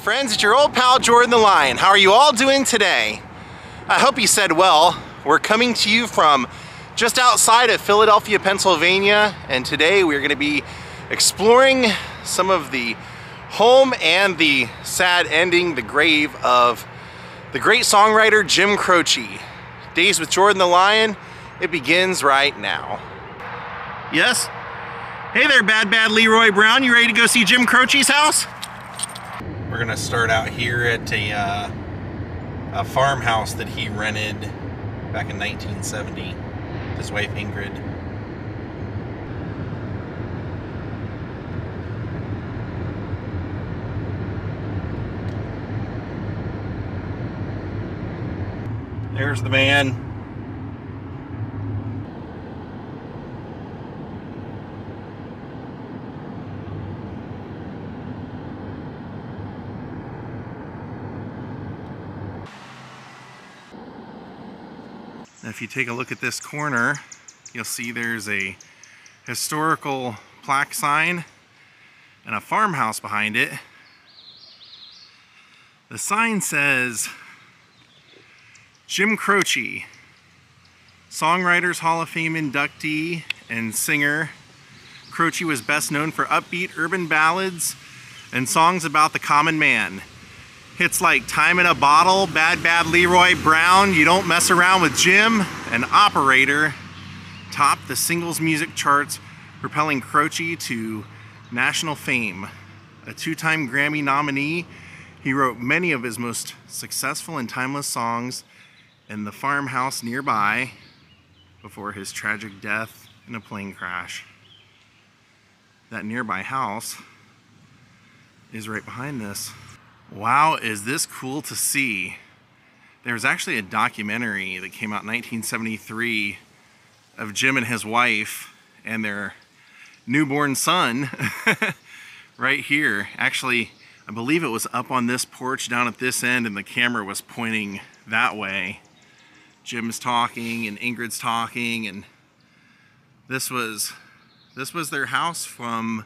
friends? It's your old pal Jordan the Lion. How are you all doing today? I hope you said well. We're coming to you from just outside of Philadelphia, Pennsylvania, and today we're going to be exploring some of the home and the sad ending, the grave of the great songwriter Jim Croce. Daze with Jordan the Lion, it begins right now. Yes? Hey there, Bad Bad Leroy Brown. You ready to go see Jim Croce's house? We're gonna start out here at a, uh, a farmhouse that he rented back in 1970. His wife Ingrid. There's the man. If you take a look at this corner, you'll see there's a historical plaque sign and a farmhouse behind it. The sign says Jim Croce, Songwriters Hall of Fame inductee and singer. Croce was best known for upbeat urban ballads and songs about the common man. Hits like Time in a Bottle, Bad Bad Leroy Brown, You Don't Mess Around with Jim, an Operator topped the singles music charts, propelling Croce to national fame. A two-time Grammy nominee, he wrote many of his most successful and timeless songs in the farmhouse nearby before his tragic death in a plane crash. That nearby house is right behind this. Wow, is this cool to see. There was actually a documentary that came out in 1973 of Jim and his wife and their newborn son right here. Actually, I believe it was up on this porch down at this end and the camera was pointing that way. Jim's talking and Ingrid's talking and this was this was their house from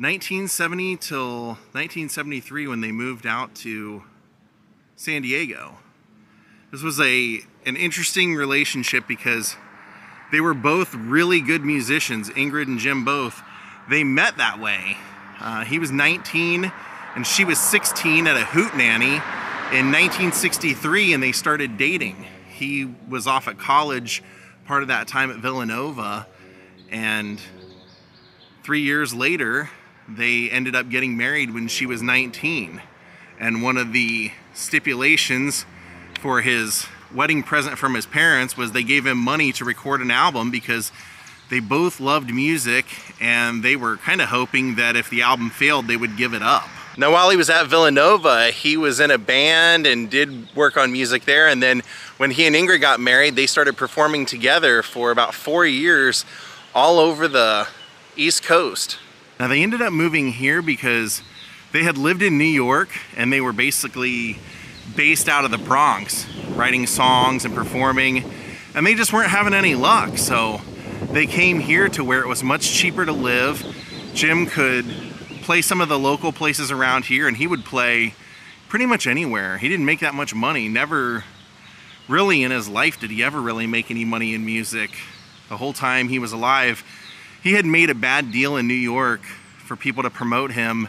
1970 till 1973 when they moved out to San Diego. This was a an interesting relationship because they were both really good musicians, Ingrid and Jim both. They met that way. Uh, he was 19 and she was 16 at a hootenanny in 1963 and they started dating. He was off at college part of that time at Villanova and three years later they ended up getting married when she was 19 and one of the stipulations for his wedding present from his parents was they gave him money to record an album because they both loved music and they were kind of hoping that if the album failed they would give it up. Now while he was at Villanova, he was in a band and did work on music there and then when he and Ingrid got married, they started performing together for about four years all over the East Coast. Now they ended up moving here because they had lived in New York and they were basically based out of the Bronx, writing songs and performing, and they just weren't having any luck. So they came here to where it was much cheaper to live. Jim could play some of the local places around here and he would play pretty much anywhere. He didn't make that much money. Never really in his life did he ever really make any money in music. The whole time he was alive, he had made a bad deal in New York for people to promote him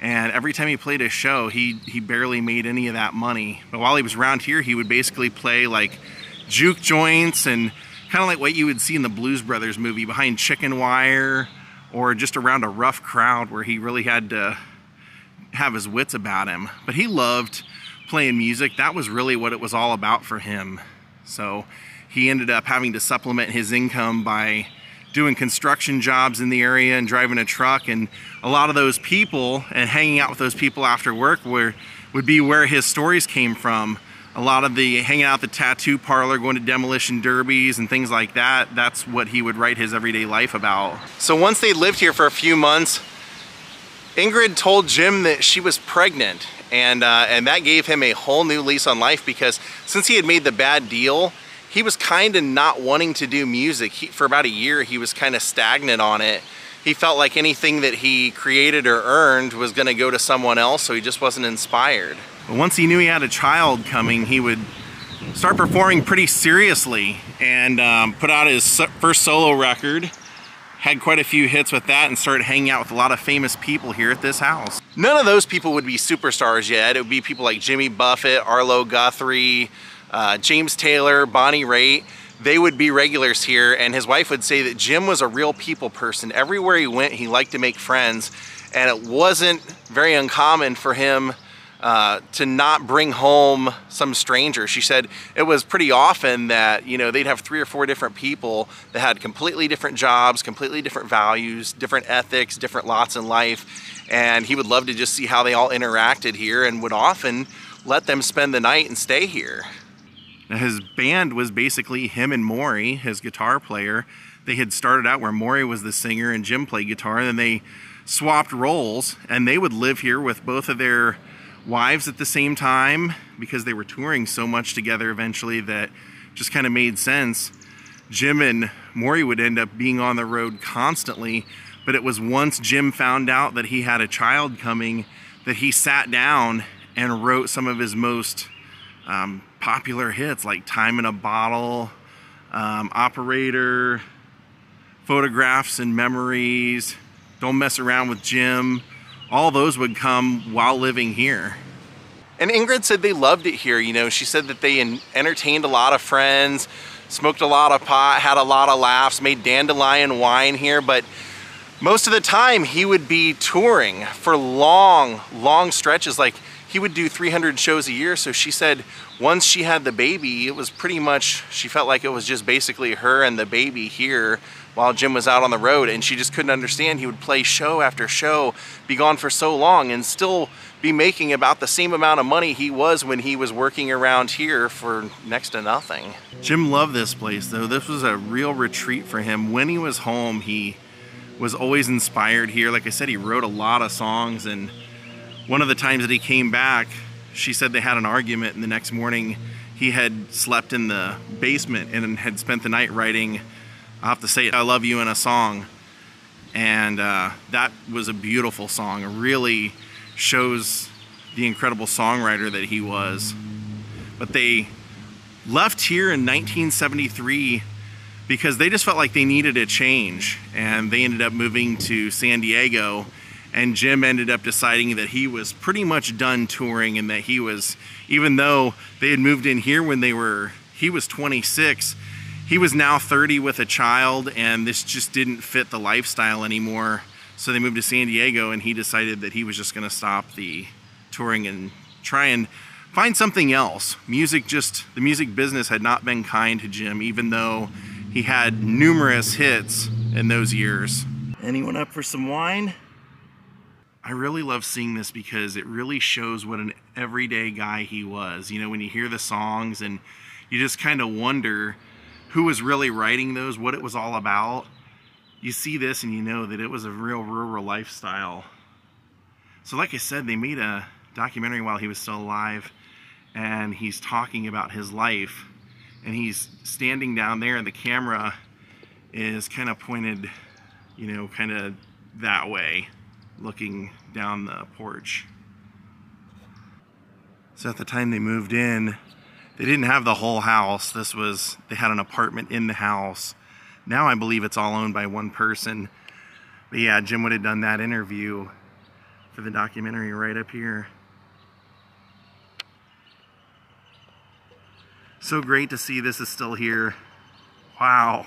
and every time he played a show he he barely made any of that money. But while he was around here he would basically play like juke joints and kind of like what you would see in the Blues Brothers movie behind chicken wire or just around a rough crowd where he really had to have his wits about him. But he loved playing music. That was really what it was all about for him. So he ended up having to supplement his income by doing construction jobs in the area and driving a truck and a lot of those people and hanging out with those people after work were, would be where his stories came from. A lot of the hanging out the tattoo parlor, going to demolition derbies and things like that, that's what he would write his everyday life about. So once they lived here for a few months, Ingrid told Jim that she was pregnant and, uh, and that gave him a whole new lease on life because since he had made the bad deal, he was kind of not wanting to do music. He, for about a year, he was kind of stagnant on it he felt like anything that he created or earned was going to go to someone else, so he just wasn't inspired. But once he knew he had a child coming, he would start performing pretty seriously and um, put out his first solo record. Had quite a few hits with that and started hanging out with a lot of famous people here at this house. None of those people would be superstars yet. It would be people like Jimmy Buffett, Arlo Guthrie, uh, James Taylor, Bonnie Raitt they would be regulars here and his wife would say that Jim was a real people person. Everywhere he went, he liked to make friends and it wasn't very uncommon for him uh, to not bring home some stranger. She said it was pretty often that, you know, they'd have three or four different people that had completely different jobs, completely different values, different ethics, different lots in life. And he would love to just see how they all interacted here and would often let them spend the night and stay here. Now his band was basically him and Maury, his guitar player. They had started out where Maury was the singer and Jim played guitar, and then they swapped roles, and they would live here with both of their wives at the same time because they were touring so much together eventually that just kind of made sense. Jim and Maury would end up being on the road constantly, but it was once Jim found out that he had a child coming that he sat down and wrote some of his most um, popular hits like Time in a Bottle, um, Operator, Photographs and Memories, Don't Mess Around with Jim. All those would come while living here. And Ingrid said they loved it here. You know, she said that they entertained a lot of friends, smoked a lot of pot, had a lot of laughs, made dandelion wine here, but most of the time he would be touring for long, long stretches. Like he would do 300 shows a year. So she said once she had the baby, it was pretty much, she felt like it was just basically her and the baby here while Jim was out on the road. And she just couldn't understand. He would play show after show, be gone for so long and still be making about the same amount of money he was when he was working around here for next to nothing. Jim loved this place though. This was a real retreat for him. When he was home, he was always inspired here. Like I said, he wrote a lot of songs and one of the times that he came back, she said they had an argument, and the next morning he had slept in the basement and had spent the night writing, i have to say I Love You in a song. And uh, that was a beautiful song. It really shows the incredible songwriter that he was. But they left here in 1973 because they just felt like they needed a change and they ended up moving to San Diego and Jim ended up deciding that he was pretty much done touring and that he was, even though they had moved in here when they were, he was 26, he was now 30 with a child and this just didn't fit the lifestyle anymore. So they moved to San Diego and he decided that he was just gonna stop the touring and try and find something else. Music just, the music business had not been kind to Jim, even though he had numerous hits in those years. Anyone up for some wine? I really love seeing this because it really shows what an everyday guy he was. You know, when you hear the songs and you just kind of wonder who was really writing those, what it was all about. You see this and you know that it was a real rural lifestyle. So like I said, they made a documentary while he was still alive and he's talking about his life and he's standing down there and the camera is kind of pointed, you know, kind of that way looking down the porch. So at the time they moved in, they didn't have the whole house. This was, they had an apartment in the house. Now I believe it's all owned by one person. But yeah, Jim would have done that interview for the documentary right up here. So great to see this is still here. Wow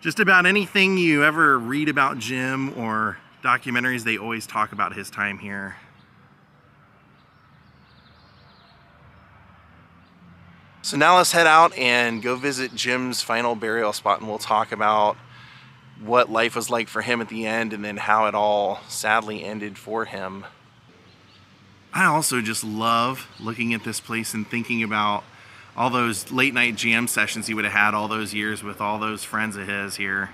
just about anything you ever read about Jim or documentaries, they always talk about his time here. So now let's head out and go visit Jim's final burial spot and we'll talk about what life was like for him at the end and then how it all sadly ended for him. I also just love looking at this place and thinking about all those late night GM sessions he would have had all those years with all those friends of his here,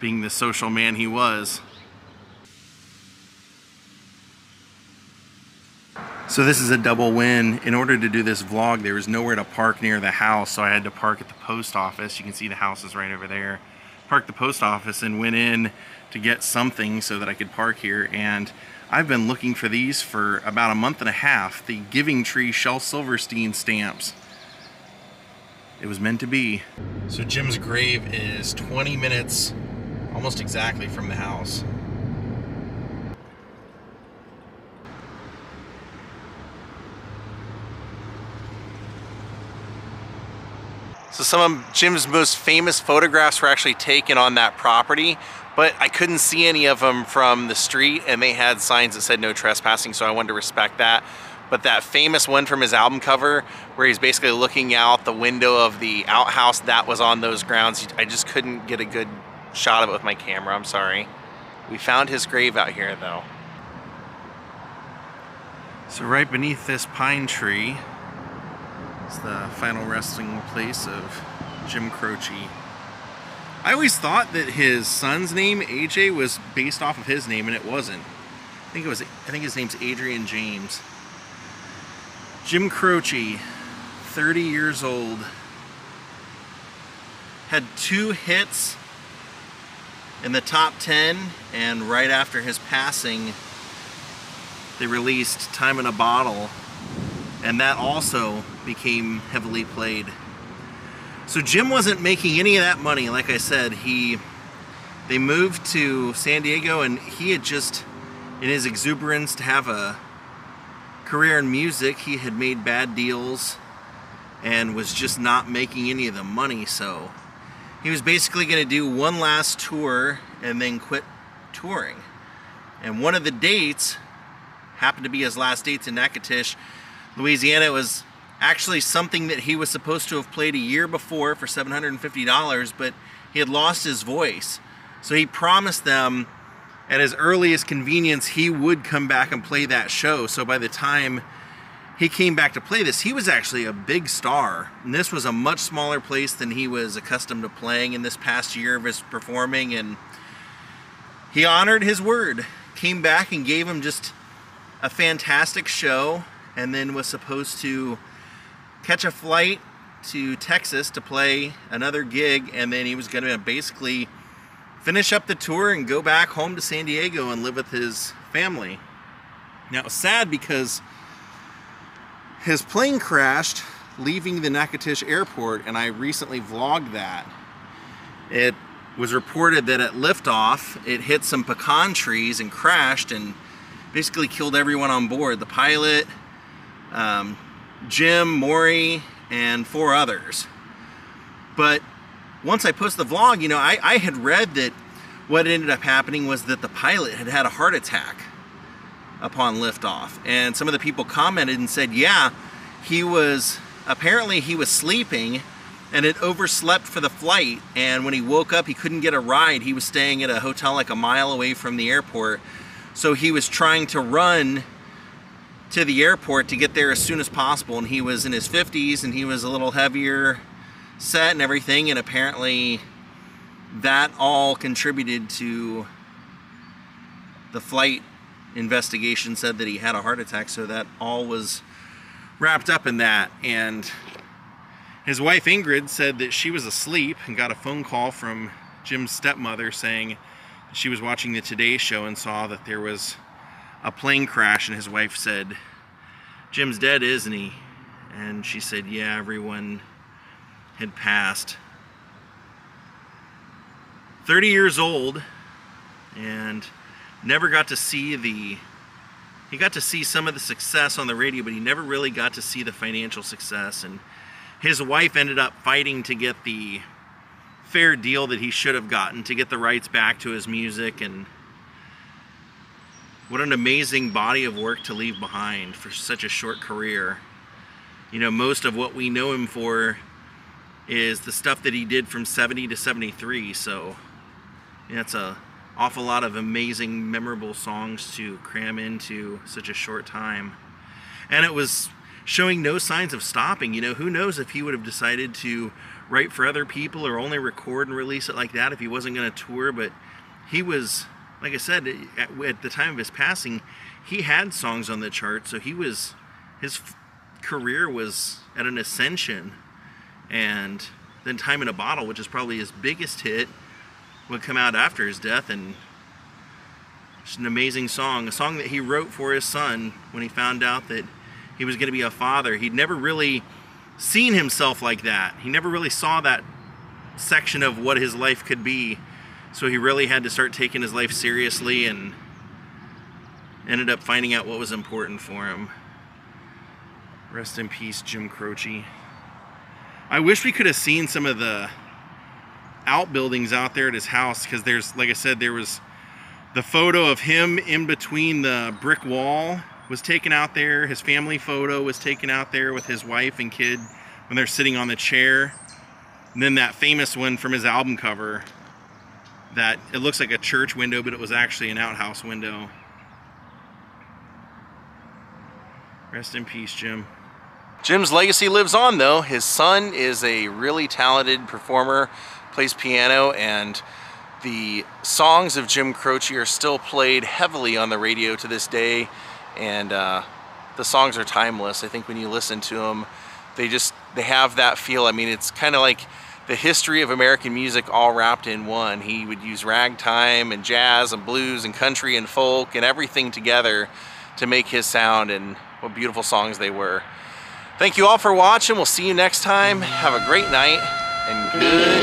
being the social man he was. So this is a double win. In order to do this vlog, there was nowhere to park near the house, so I had to park at the post office. You can see the house is right over there. parked the post office and went in to get something so that I could park here. And I've been looking for these for about a month and a half. The Giving Tree Shel Silverstein stamps. It was meant to be. So Jim's grave is 20 minutes, almost exactly from the house. So some of Jim's most famous photographs were actually taken on that property, but I couldn't see any of them from the street and they had signs that said no trespassing, so I wanted to respect that. But that famous one from his album cover where he's basically looking out the window of the outhouse, that was on those grounds. I just couldn't get a good shot of it with my camera, I'm sorry. We found his grave out here though. So right beneath this pine tree is the final resting place of Jim Croce. I always thought that his son's name, AJ, was based off of his name, and it wasn't. I think it was. I think his name's Adrian James. Jim Croce, 30 years old, had two hits in the top 10, and right after his passing, they released Time in a Bottle, and that also became heavily played. So Jim wasn't making any of that money. Like I said, he they moved to San Diego and he had just in his exuberance to have a career in music, he had made bad deals and was just not making any of the money. So he was basically going to do one last tour and then quit touring. And one of the dates happened to be his last dates in Natchitoches, Louisiana. It was actually something that he was supposed to have played a year before for $750, but he had lost his voice. So he promised them at his earliest convenience he would come back and play that show. So by the time he came back to play this, he was actually a big star. And this was a much smaller place than he was accustomed to playing in this past year of his performing. And he honored his word, came back and gave him just a fantastic show, and then was supposed to catch a flight to Texas to play another gig, and then he was going to basically finish up the tour and go back home to San Diego and live with his family. Now, it was sad because his plane crashed leaving the Natchitoches airport, and I recently vlogged that. It was reported that at liftoff, it hit some pecan trees and crashed and basically killed everyone on board. The pilot, um, Jim, Maury, and four others. But once I posted the vlog, you know, I, I had read that what ended up happening was that the pilot had had a heart attack upon liftoff. And some of the people commented and said, yeah, he was, apparently he was sleeping and had overslept for the flight. And when he woke up, he couldn't get a ride. He was staying at a hotel like a mile away from the airport. So he was trying to run to the airport to get there as soon as possible and he was in his 50s and he was a little heavier set and everything and apparently that all contributed to the flight investigation said that he had a heart attack so that all was wrapped up in that and his wife Ingrid said that she was asleep and got a phone call from Jim's stepmother saying she was watching the Today Show and saw that there was a plane crash and his wife said, Jim's dead, isn't he? And she said, yeah, everyone had passed. 30 years old and never got to see the he got to see some of the success on the radio but he never really got to see the financial success and his wife ended up fighting to get the fair deal that he should have gotten to get the rights back to his music and what an amazing body of work to leave behind for such a short career. You know, most of what we know him for is the stuff that he did from 70 to 73, so it's a awful lot of amazing, memorable songs to cram into such a short time. And it was showing no signs of stopping. You know, who knows if he would have decided to write for other people or only record and release it like that if he wasn't going to tour, but he was like I said, at, at, the time of his passing, he had songs on the chart, so he was his career was at an ascension. And then "Time in a Bottle," which is probably his biggest hit, would come out after his death and it's an amazing song, a song that he wrote for his son when he found out that he was going to be a father. He'd never really seen himself like that. He never really saw that section of what his life could be. So he really had to start taking his life seriously and ended up finding out what was important for him. Rest in peace, Jim Croce. I wish we could have seen some of the outbuildings out there at his house because there's, like I said, there was the photo of him in between the brick wall was taken out there. His family photo was taken out there with his wife and kid when they're sitting on the chair. And then that famous one from his album cover that it looks like a church window, but it was actually an outhouse window. Rest in peace, Jim. Jim's legacy lives on though. His son is a really talented performer, plays piano, and the songs of Jim Croce are still played heavily on the radio to this day and uh, the songs are timeless. I think when you listen to them, they just they have that feel. I mean, it's kind of like the history of American music all wrapped in one. He would use ragtime and jazz and blues and country and folk and everything together to make his sound and what beautiful songs they were. Thank you all for watching. We'll see you next time. Have a great night and goodbye.